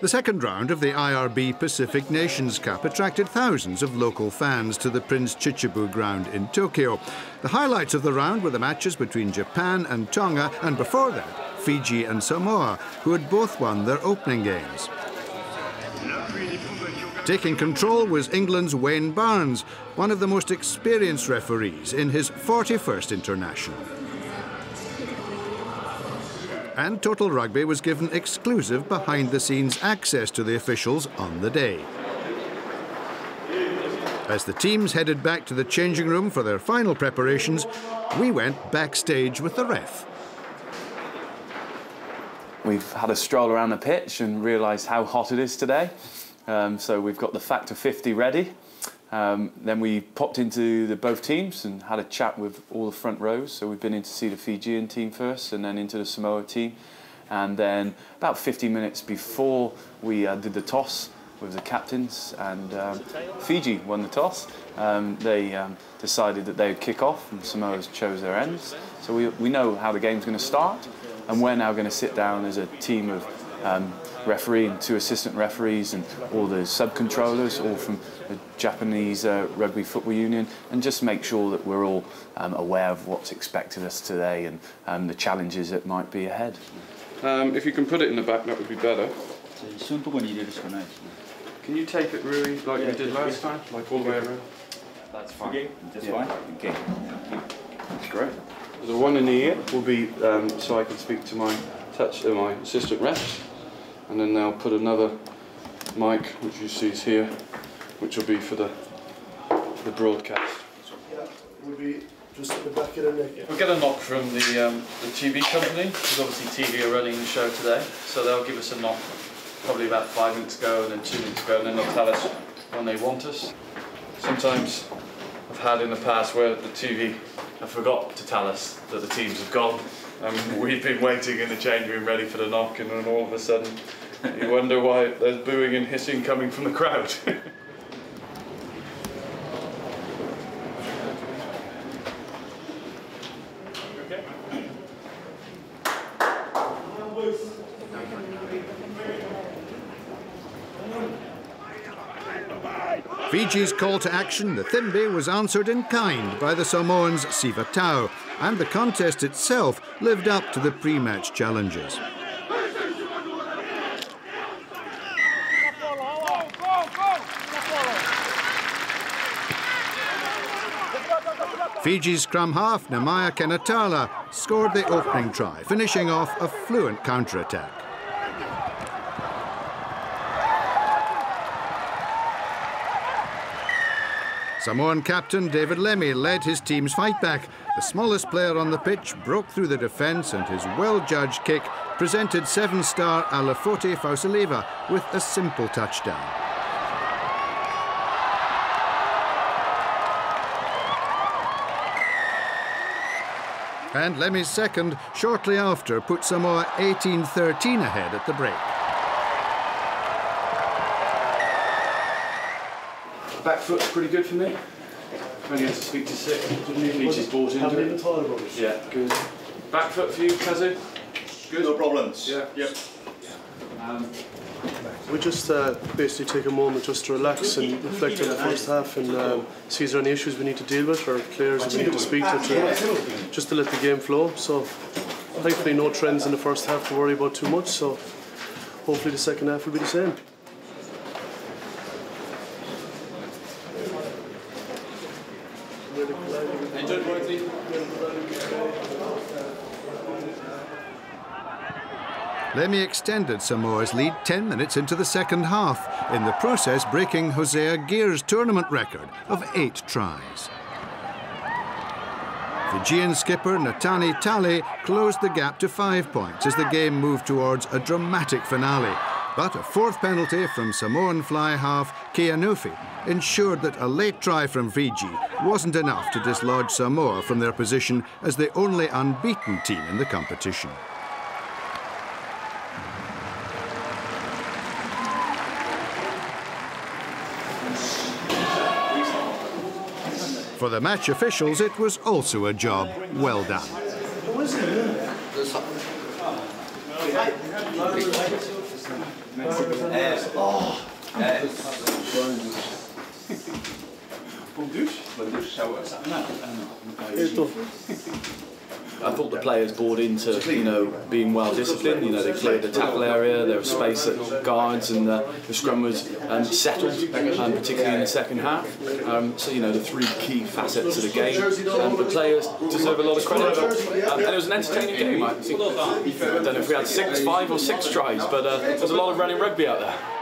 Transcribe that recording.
The second round of the IRB Pacific Nations Cup attracted thousands of local fans to the Prince Chichibu ground in Tokyo. The highlights of the round were the matches between Japan and Tonga, and before that, Fiji and Samoa, who had both won their opening games. Taking control was England's Wayne Barnes, one of the most experienced referees in his 41st international. And Total Rugby was given exclusive behind-the-scenes access to the officials on the day. As the teams headed back to the changing room for their final preparations, we went backstage with the ref. We've had a stroll around the pitch and realised how hot it is today. Um, so we've got the factor 50 ready. Um, then we popped into the both teams and had a chat with all the front rows. So we've been in to see the Fijian team first and then into the Samoa team. And then about 50 minutes before we uh, did the toss with the captains and um, Fiji won the toss. Um, they um, decided that they would kick off and Samoa chose their ends. So we, we know how the game's going to start and we're now going to sit down as a team of um, referee and two assistant referees and all the sub-controllers, all from the Japanese uh, Rugby Football Union, and just make sure that we're all um, aware of what's expected of us today and um, the challenges that might be ahead. Um, if you can put it in the back, that would be better. Can you tape it really like yeah, you did last time, like all the way around? That's fine. Okay. Just yeah. fine. Okay. That's great. The one in the ear will be um, so I can speak to my touch, uh, my assistant refs and then they'll put another mic which you see is here which will be for the the broadcast. Yeah, we'll be just at the back of the neck. We'll get a knock from the, um, the TV company because obviously TV are running the show today so they'll give us a knock probably about five minutes ago and then two minutes ago and then they'll tell us when they want us. Sometimes I've had in the past where the TV have forgot to tell us that the teams have gone and we've been waiting in the change room ready for the knock and then all of a sudden you wonder why there's booing and hissing coming from the crowd. Fiji's call to action, the Cibi, was answered in kind by the Samoans' Siva Tau, and the contest itself lived up to the pre-match challenges. Fiji's scrum half, Nemia Kenatale, scored the opening try, finishing off a fluent counter-attack. Samoan captain David Lemi led his team's fight back. The smallest player on the pitch broke through the defence and his well-judged kick presented seven-star Alafoti Faosiliva with a simple touchdown. And Lemi's second, shortly after, put Samoa 18-13 ahead at the break. Back foot's pretty good for me. Only had to speak to six. Peaches bought into it. it. Yeah, good. Back foot for you, Kazu? Good? No problems. Yeah. Yep. Um, we just uh, basically take a moment just to relax and reflect on the first half and um, see is there are any issues we need to deal with or players we need to speak to, to just to let the game flow. So thankfully no trends in the first half to worry about too much. So hopefully the second half will be the same. Lemi extended Samoa's lead 10 minutes into the second half, in the process breaking Hosea Gear's tournament record of eight tries. Fijian skipper Netani Talei closed the gap to five points as the game moved towards a dramatic finale. But a fourth penalty from Samoan fly half Keanufi ensured that a late try from Fiji wasn't enough to dislodge Samoa from their position as the only unbeaten team in the competition. For the match officials, it was also a job well done. É. Oh. É. Nou, Pondus zou... Nou, nou, nou. I thought the players bought into you know being well disciplined. You know they cleared the tackle area, there was space at guards, and the scrum was um, settled, um, particularly in the second half. Um, so you know the three key facets of the game. Um, the players deserve a lot of credit, um, and it was an entertaining game. I think I don't know if we had six, five, or six tries, but uh, there's a lot of running rugby out there.